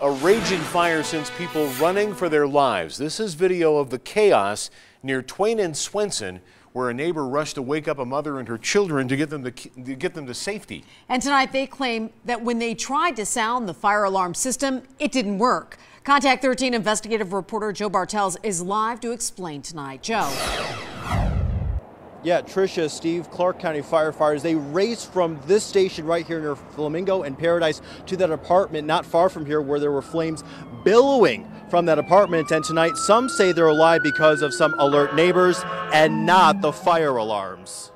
A raging fire sends people running for their lives. This is video of the chaos near Twain and Swenson, where a neighbor rushed to wake up a mother and her children to get them to, to get them to safety. And tonight they claim that when they tried to sound the fire alarm system, it didn't work. Contact 13 investigative reporter Joe Bartels is live to explain tonight. Joe. Yeah, Tricia, Steve, Clark County firefighters, they raced from this station right here near Flamingo and Paradise to that apartment not far from here where there were flames billowing from that apartment. And tonight, some say they're alive because of some alert neighbors and not the fire alarms.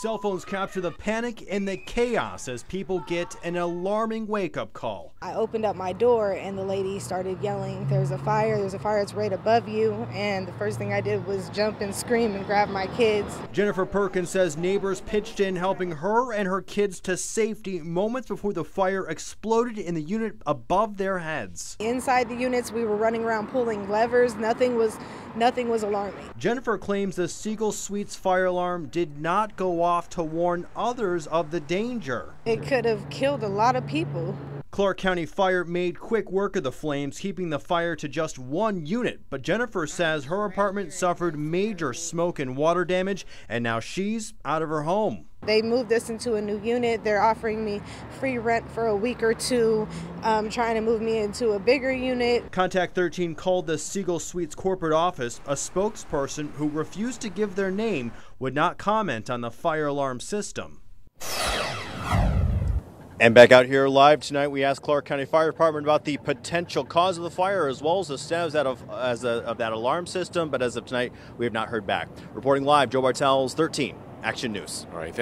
Cell phones capture the panic and the chaos as people get an alarming wake up call. I opened up my door and the lady started yelling, There's a fire, there's a fire, it's right above you. And the first thing I did was jump and scream and grab my kids. Jennifer Perkins says neighbors pitched in, helping her and her kids to safety moments before the fire exploded in the unit above their heads. Inside the units, we were running around pulling levers. Nothing was, nothing was alarming. Jennifer claims the Siegel Suites fire alarm did not go off to warn others of the danger. It could have killed a lot of people. Clark County Fire made quick work of the flames, keeping the fire to just one unit. But Jennifer says her apartment suffered major smoke and water damage, and now she's out of her home. They moved us into a new unit. They're offering me free rent for a week or two, um, trying to move me into a bigger unit. Contact 13 called the Siegel Suites corporate office. A spokesperson who refused to give their name would not comment on the fire alarm system. And back out here live tonight, we asked Clark County Fire Department about the potential cause of the fire as well as the status of, as a, of that alarm system. But as of tonight, we have not heard back. Reporting live, Joe Bartels, 13 Action News. All right, thank